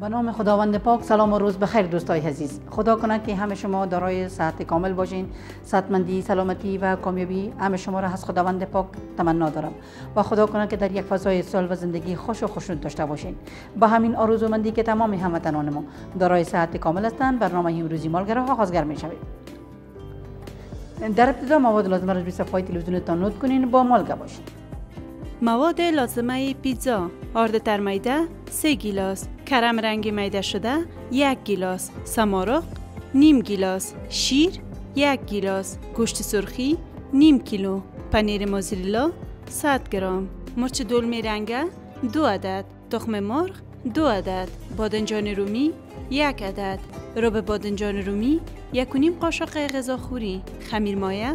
به نام خداوند پاک سلام و روز بخیر دوستای عزیز. خدا کنه که همه شما دارای صحت کامل باشین صحتمندی سلامتی و کامیابی همه شما را از خداوند پاک تمنا دارم. و خدا کنه که در یک فضای سال و زندگی خوش و خوشنود داشته باشین. با همین آرزومندی که تمام هموطنان ما دارای صحت کامل هستند برنامه امروزی مالگرا آغازگر می شوید در ابتدا مواد لازمه را روی صفحه تلویزیونتان نوت کنین با مالگه باشین. مواد لازمه پیتزا آرد در میده 3 گیلاس. کرم رنگ میده شده یک گیلاس سمارق نیم گیلاس شیر یک گیلاس گوشت سرخی نیم کیلو پنیر موزریلا 100 گرم مرچ دلمه رنگه دو عدد تخم مرغ دو عدد بادنجان رومی یک عدد رب بادنجان رومی یک و نیم قاشق غذاخوری خمیر مایه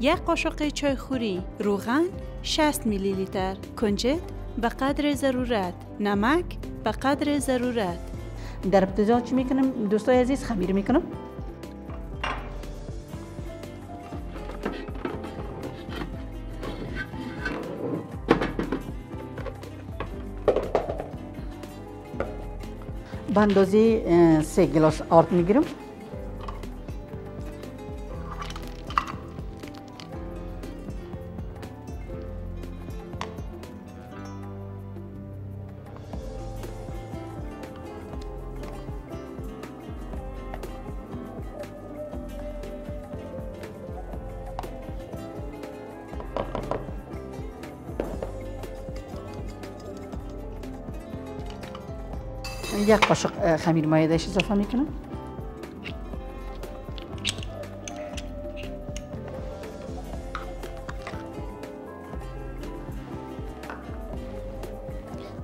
یک قاشق چای خوری روغن 60 میلی لیتر کنجد به قدر ضرورت. نمک به قدر ضرورت. در ابتدا چی می‌کنم؟ دوستای عزیز خمیر می‌کنم. به اندازه سه گلاس آرد می‌گیرم. یک قاشق خمیر مایه دهش اضافه می‌کنم.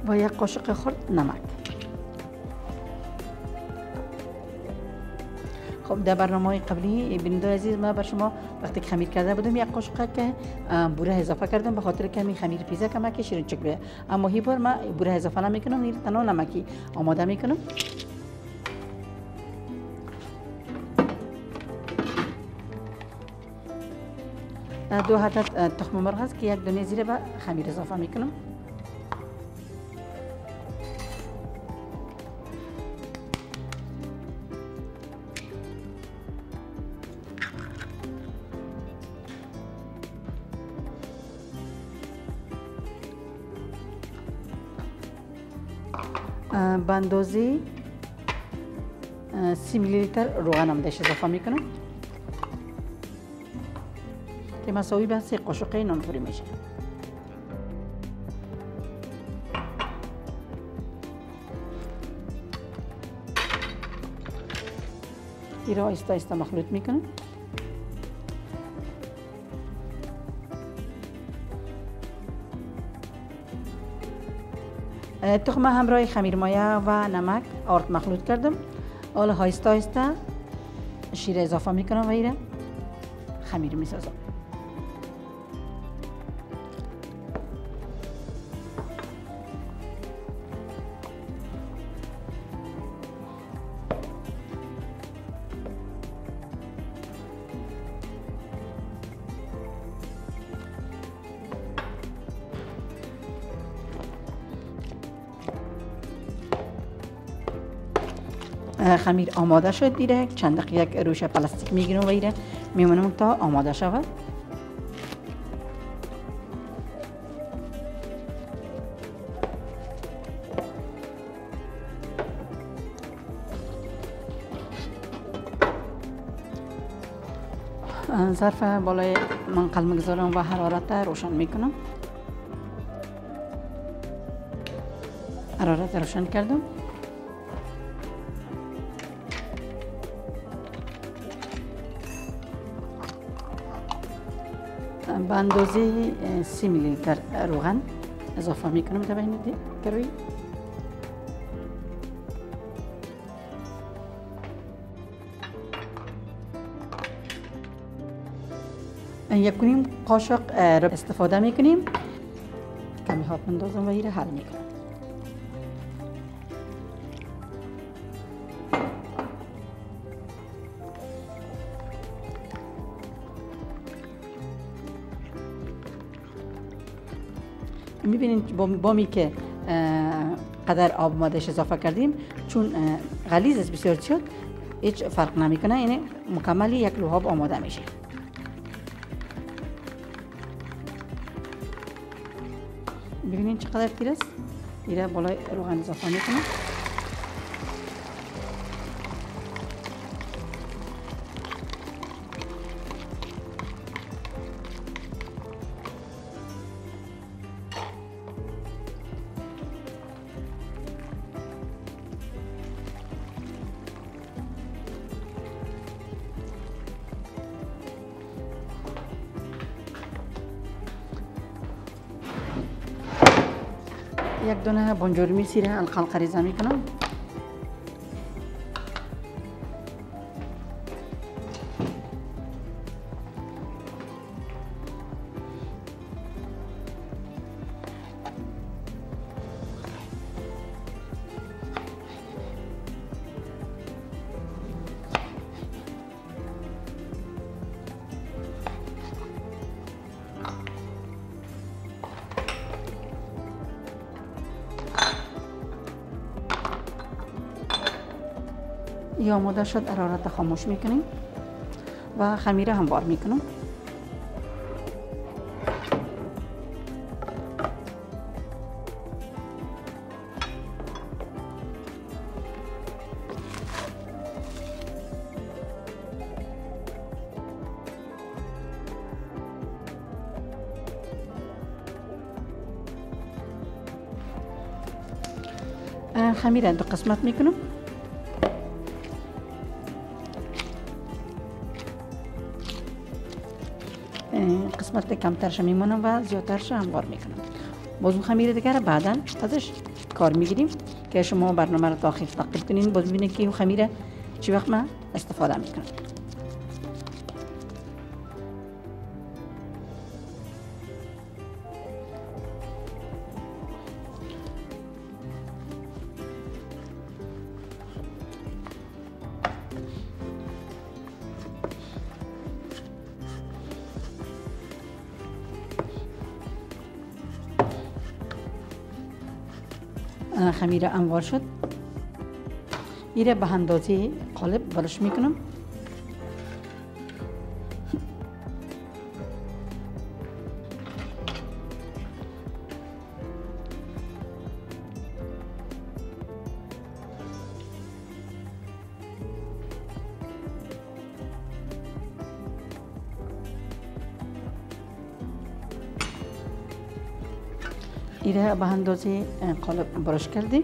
و یک قاشق خرد نمک. خب در برنامه قبلی بیننده عزیز ما بر شما وقتی خمیر کرده بودم یک قاشق که بوره اضافه کردم به خاطر کمی خمیر پیزا کمک شیرین چک به اما هی بار ما بوره اضافه نمی‌کنم این تنها نمکی آماده می‌کنم. دو عدد تخم مرغ هست که یک دونه زیر به خمیر اضافه می‌کنم. به اندازه سی میلی لیتر روغن هم دهش اضافه می‌کنم. که مساوی به سه قاشق نانفوری میشه. این را آیسته آیسته مخلوط می‌کنم. تخم همراه خمیر مایه و نمک آرد مخلوط کردم. حالا هایسته هایسته شیر اضافه می‌کنم و ایره. خمیر می‌سازم. خمیر آماده شد دیره. چند دقیقه یک روش پلاستیک می‌گیرم و ایره. میمونم تا آماده شود. ظرف بالای منقل می‌گذارم و حرارت روشن می‌کنم. حرارت روشن کردم. به اندازه سی میلی لیتر روغن اضافه می‌کنم در بین کروی یک قاشق استفاده می‌کنیم. کمی هات اندازم و ایره حل می‌کنم. می‌بینید بامی که قدر آب مادش اضافه کردیم چون غلیظ است بسیار زیاد هیچ فرق نمی‌کنه یعنی مکمل یک لحاب آماده میشه. ببینید چقدر تیر است. ایره بالای روغن اضافه می‌کنم یک دونه بانجور می‌رسی را القلقه ریزه می‌کنم آماده شد حرارت خاموش می‌کنیم و خمیره هم بار می‌کنم خمیره دو قسمت می‌کنم. قسمت کمترش میمونم و زیادترش هم بار می‌کنم. باز اون خمیر دیگر بعدا ازش کار می‌گیریم که شما برنامه رو داخل تقیب کنین. باز ببینید که اون خمیره چی وقت من استفاده می‌کنم. خمیر انوار شد. ایره به اندازه قالب برش می‌کنم. ایره به اندازه قالب برش کردیم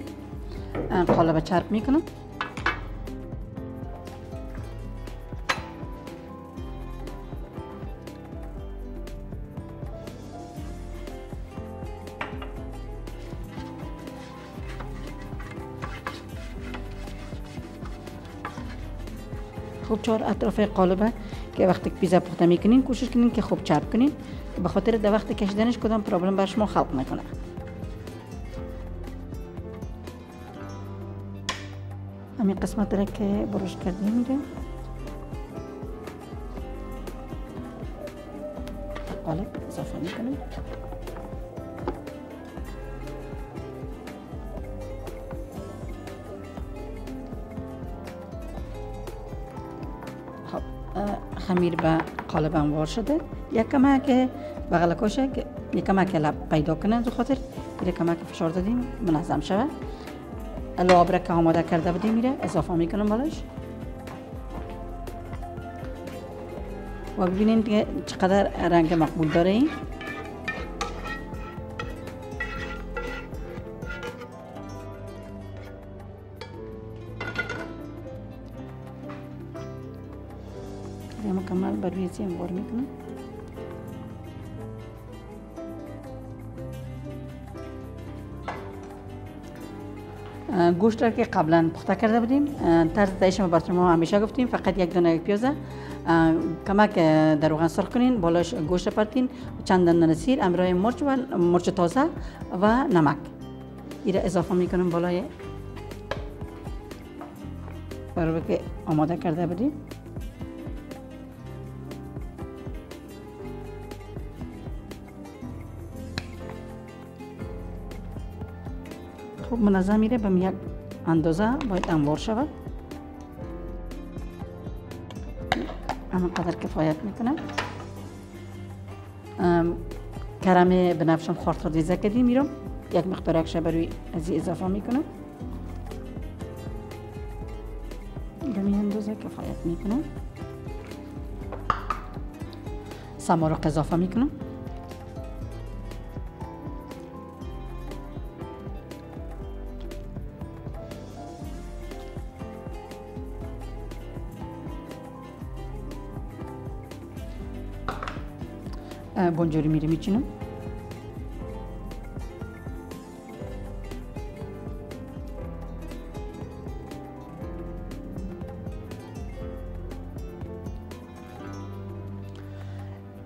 قالب چرب می‌کنم خوب چهار اطراف قالبه که وقتی پیزا پخته می‌کنین کوشش کنین که خوب چرب کنین به خاطر در وقت کشیدنش کدام پرابلم بر شما خلق نکنه همین قسمت را که برش کردیم میره قالب اضافه می‌کنیم خمیر به قالب انوار شده یک کمک بغل کاشه که یک کمک لب پیدا کنه دو خاطر یک کمک فشار دادیم منظم شوه لعاب را که آماده کرده بودیم میره اضافه می‌کنم بالاش و ببینید چقدر رنگ مقبول داره این گوشت را که قبلا پخته کرده بودیم. طرز تایش ما ما همیشه گفتیم فقط یک دونه پیازه. کمک در روغن سرخ کنین بالاش گوشت پرتین چند دانه سیر امرای مرچ و مرچ تازه و نمک. این اضافه می‌کنم بالای. برای که آماده کرده بودیم. خوب منظم میره به یک اندازه باید انوار شود. همه قدر کفایت می‌کنه کرم بنفشم خورد خورد ریزه کردیم میرم. یک مقدار اکشه بروی از اضافه می‌کنم. به اندازه کفایت می‌کنم. سمارق اضافه می‌کنم. میره میچینم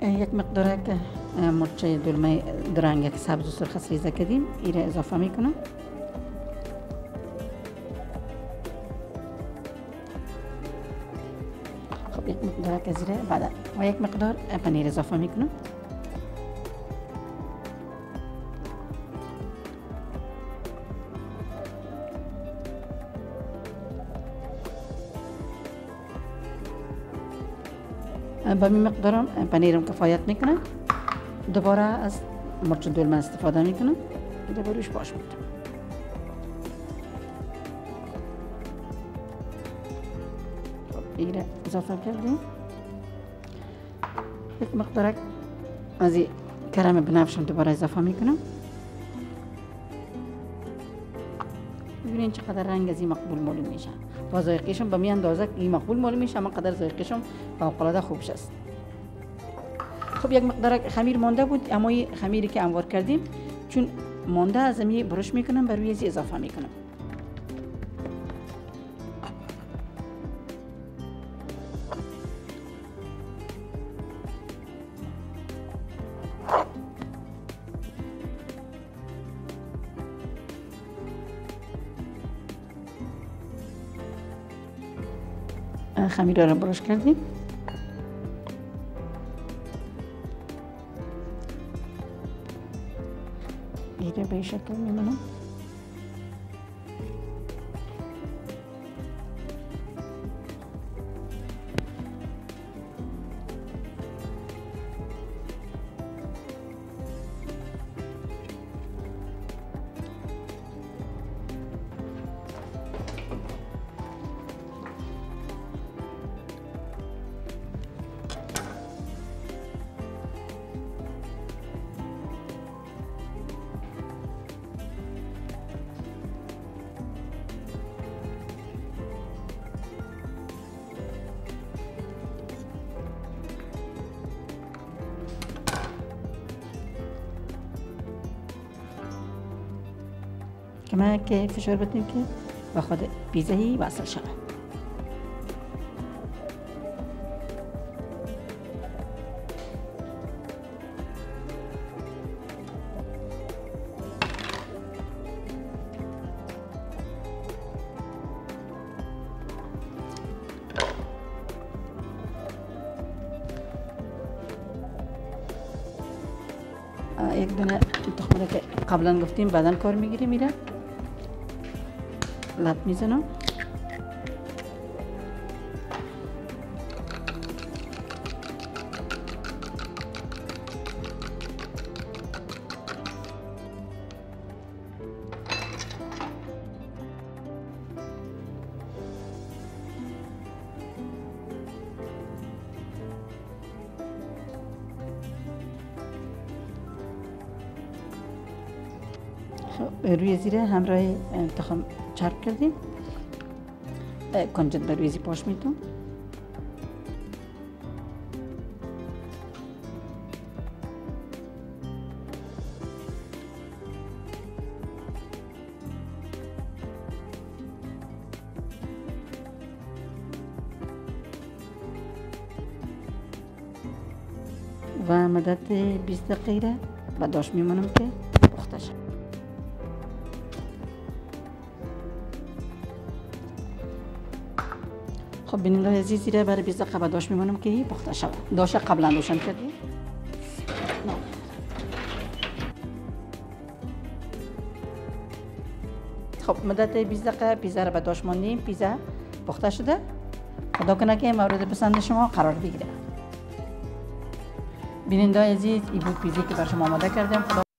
یک مقدار مرچه دلمه درنگ که سبز و سرخ ریزه کردیم ایره اضافه می‌کنم خب یک مقدار که زیره بعد و یک مقدار پنیر اضافه می‌کنم به می مقدارم پنیرم کفایت می‌کنه دوباره از مرچ دلمه استفاده می‌کنم. دوباره روش باش می‌کنم. خب اضافه کردیم. یک مقدار از کرم بنفشم دوباره اضافه می‌کنم. ببینین چقدر رنگ از این مقبول معلوم میشه و ذائقهشون به می اندازه این مقبول معلوم میشه اما قدر ذائقهشون فوق العاده خوب است خب یک مقدار خمیر مانده بود اما خمیری که انوار کردیم چون مانده از می برش می‌کنم بر روی اضافه می‌کنم. خمیر را برش کردیم دیگه به شکل میمونم کمک که فشار بدیم که با خود پیزایی وصل شود. یک دونه تخمه که قبلا گفتیم بدن کار می‌گیری میره لب می‌زنم. خب، روی زیره همراه تخم چرب کردیم. کنجد بر روی پاش میتون و مدت 20 دقیقه و داشت میمونم که خب بینید عزیز زیره برای 20 دقیقه داشت میمونم که پخته شود داشت قبلا روشن کردیم مدت 20 دقیقه پیزا رو به داش ماندیم پیزا پخته شده. خدا کنه که مورد پسند شما قرار بگیره. بیننده عزیز این بود پیزی که بر شما آماده خدا